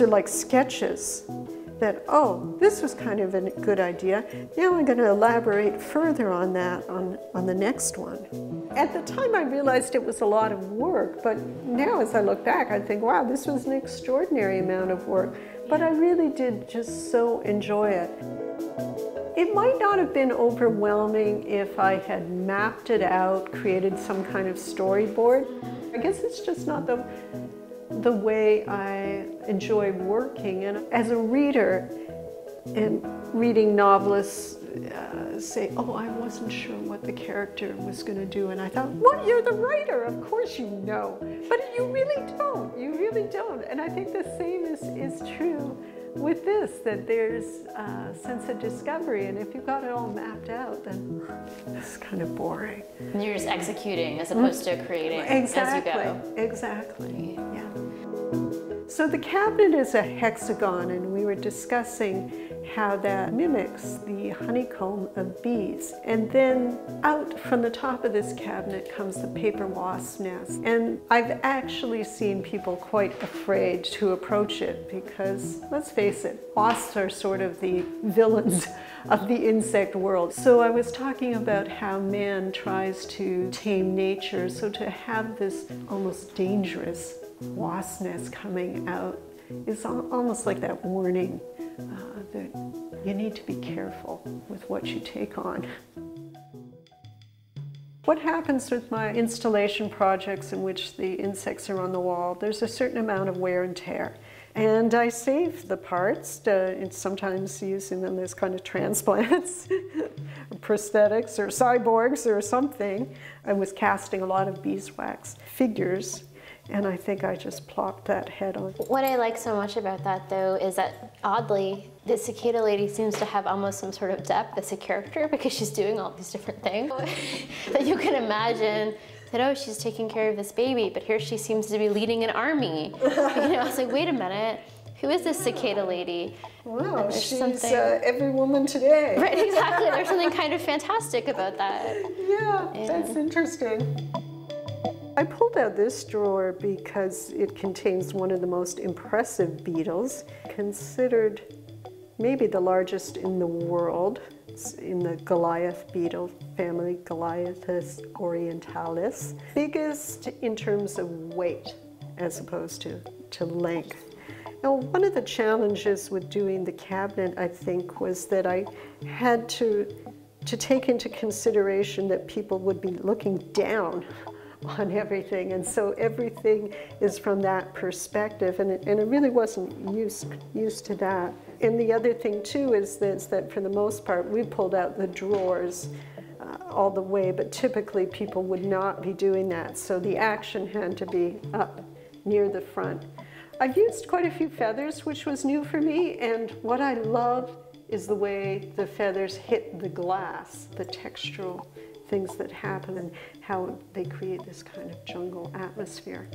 are like sketches that, oh, this was kind of a good idea. Now I'm going to elaborate further on that on, on the next one. At the time I realized it was a lot of work, but now as I look back, I think, wow, this was an extraordinary amount of work. But I really did just so enjoy it. It might not have been overwhelming if I had mapped it out, created some kind of storyboard. I guess it's just not the the way I enjoy working. And as a reader, and reading novelists uh, say, oh, I wasn't sure what the character was going to do. And I thought, what? You're the writer. Of course you know. But you really don't. You really don't. And I think the same is, is true with this, that there's a sense of discovery. And if you've got it all mapped out, then it's kind of boring. And you're just executing as opposed to creating exactly, as you go. Exactly. So the cabinet is a hexagon, and we were discussing how that mimics the honeycomb of bees. And then out from the top of this cabinet comes the paper wasp nest. And I've actually seen people quite afraid to approach it because, let's face it, wasps are sort of the villains of the insect world. So I was talking about how man tries to tame nature, so to have this almost dangerous wasp nest coming out is almost like that warning uh, that you need to be careful with what you take on. What happens with my installation projects in which the insects are on the wall? There's a certain amount of wear and tear. And I save the parts, uh, sometimes using them as kind of transplants, prosthetics or cyborgs or something. I was casting a lot of beeswax figures and I think I just plopped that head on. What I like so much about that though is that oddly, the cicada lady seems to have almost some sort of depth as a character because she's doing all these different things that you can imagine that oh she's taking care of this baby but here she seems to be leading an army. You know I was like wait a minute who is this cicada lady? Wow she's uh, every woman today. Right exactly. There's something kind of fantastic about that. Yeah, yeah. that's interesting I pulled out this drawer because it contains one of the most impressive beetles, considered maybe the largest in the world. It's in the Goliath beetle family, Goliathus orientalis. Biggest in terms of weight as opposed to, to length. Now, one of the challenges with doing the cabinet, I think, was that I had to, to take into consideration that people would be looking down on everything. And so everything is from that perspective. And it, and it really wasn't used, used to that. And the other thing too is that for the most part, we pulled out the drawers uh, all the way, but typically people would not be doing that. So the action had to be up near the front. I've used quite a few feathers, which was new for me. And what I love is the way the feathers hit the glass, the textural things that happen and how they create this kind of jungle atmosphere.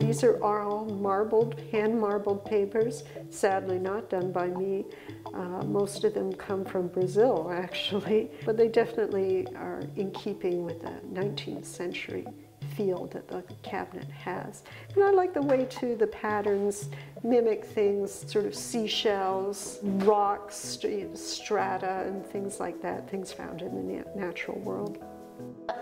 These are all marbled, hand marbled papers, sadly not done by me. Uh, most of them come from Brazil, actually, but they definitely are in keeping with the 19th century feel that the cabinet has. And I like the way too the patterns mimic things, sort of seashells, rocks, strata, and things like that, things found in the natural world.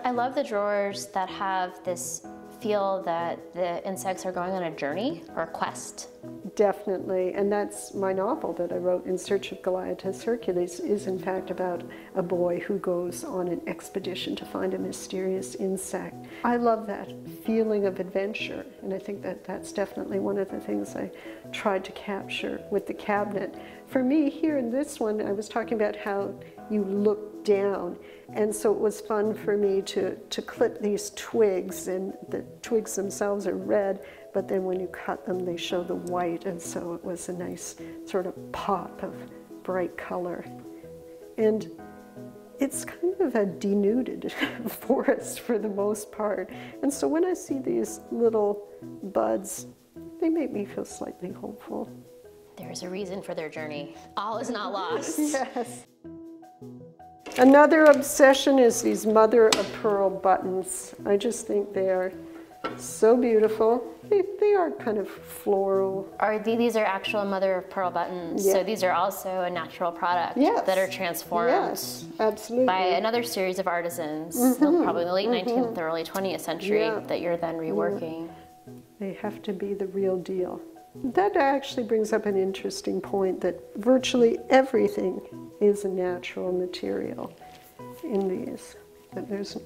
I love the drawers that have this feel that the insects are going on a journey or a quest. Definitely, and that's my novel that I wrote, In Search of Goliathus Hercules, is in fact about a boy who goes on an expedition to find a mysterious insect. I love that feeling of adventure, and I think that that's definitely one of the things I tried to capture with the cabinet. For me, here in this one, I was talking about how you look down and so it was fun for me to, to clip these twigs, and the twigs themselves are red, but then when you cut them, they show the white, and so it was a nice sort of pop of bright color. And it's kind of a denuded forest for the most part. And so when I see these little buds, they make me feel slightly hopeful. There's a reason for their journey. All is not lost. yes. Another obsession is these mother of pearl buttons. I just think they are So beautiful. They, they are kind of floral. Are the- these are actual mother of pearl buttons? Yeah. So these are also a natural product Yes. that are transformed Yes, absolutely. by another series of artisans, mm-hmm. probably in the late mm-hmm. 19th or early 20th century. Yeah. that you're then reworking. They have to be the real deal. That actually brings up an interesting point that virtually everything is a natural material in these. That there's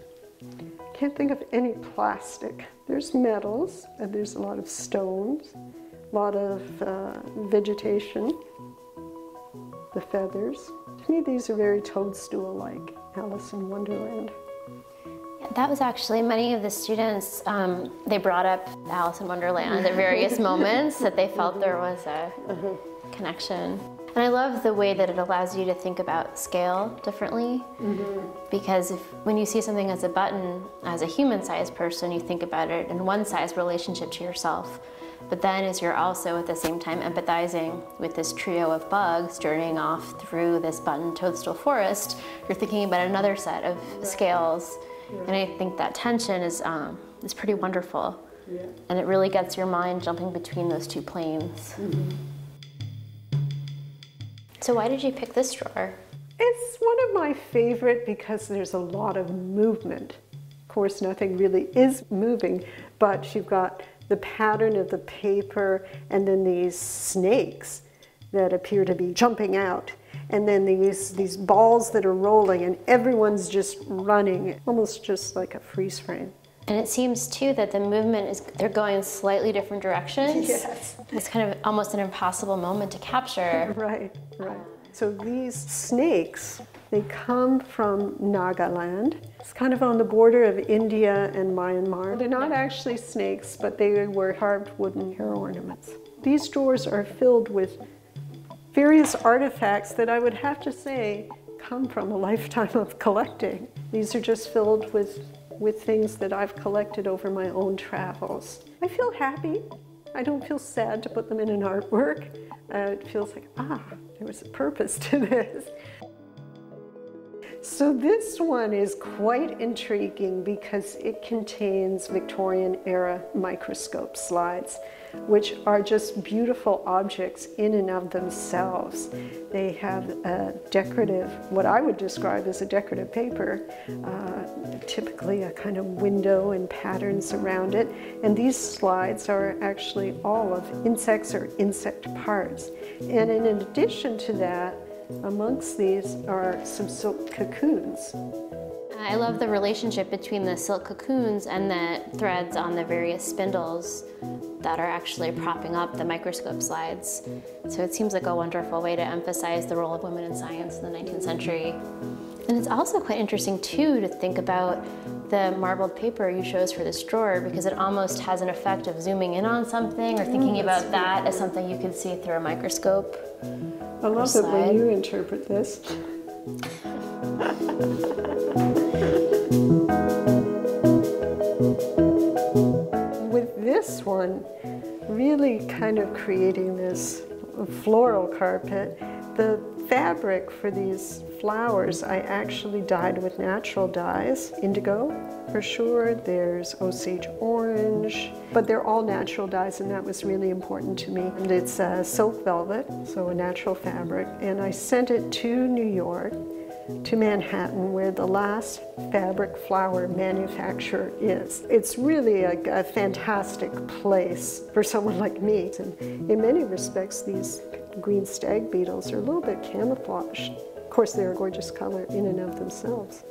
can't think of any plastic. There's metals and there's a lot of stones, a lot of uh, vegetation, the feathers. To me, these are very toadstool-like. Alice in Wonderland. That was actually many of the students, um, they brought up Alice in Wonderland at various moments that they felt there was a connection. And I love the way that it allows you to think about scale differently. Because if, when you see something as a button, as a human sized person, you think about it in one size relationship to yourself. But then, as you're also at the same time empathizing with this trio of bugs journeying off through this button toadstool forest, you're thinking about another set of scales. And I think that tension is, um, is pretty wonderful. And it really gets your mind jumping between those two planes. So, why did you pick this drawer? It's one of my favorite because there's a lot of movement. Of course, nothing really is moving, but you've got the pattern of the paper and then these snakes that appear to be jumping out. And then these, these balls that are rolling, and everyone's just running, almost just like a freeze frame. And it seems too that the movement is, they're going in slightly different directions. Yes. It's kind of almost an impossible moment to capture. Right, right. So these snakes, they come from Nagaland. It's kind of on the border of India and Myanmar. They're not actually snakes, but they were carved wooden hair ornaments. These drawers are filled with various artifacts that I would have to say come from a lifetime of collecting. These are just filled with, with things that I've collected over my own travels. I feel happy. I don't feel sad to put them in an artwork. Uh, it feels like, ah, there was a purpose to this. So this one is quite intriguing because it contains Victorian era microscope slides, which are just beautiful objects in and of themselves. They have a decorative, what I would describe as a decorative paper, uh, typically a kind of window and patterns around it. And these slides are actually all of insects or insect parts. And in addition to that, Amongst these are some silk cocoons. I love the relationship between the silk cocoons and the threads on the various spindles that are actually propping up the microscope slides. So it seems like a wonderful way to emphasize the role of women in science in the 19th century. And it's also quite interesting too to think about the marbled paper you chose for this drawer because it almost has an effect of zooming in on something or thinking mm, about that as something you could see through a microscope. I love it when you interpret this. With this one, really kind of creating this floral carpet, the fabric for these flowers I actually dyed with natural dyes. Indigo, for sure, there's Osage orange, but they're all natural dyes and that was really important to me. And it's uh, silk velvet, so a natural fabric, and I sent it to New York to Manhattan, where the last fabric flower manufacturer is. It's really a, a fantastic place for someone like me. And in many respects, these green stag beetles are a little bit camouflaged. Of course, they're a gorgeous color in and of themselves.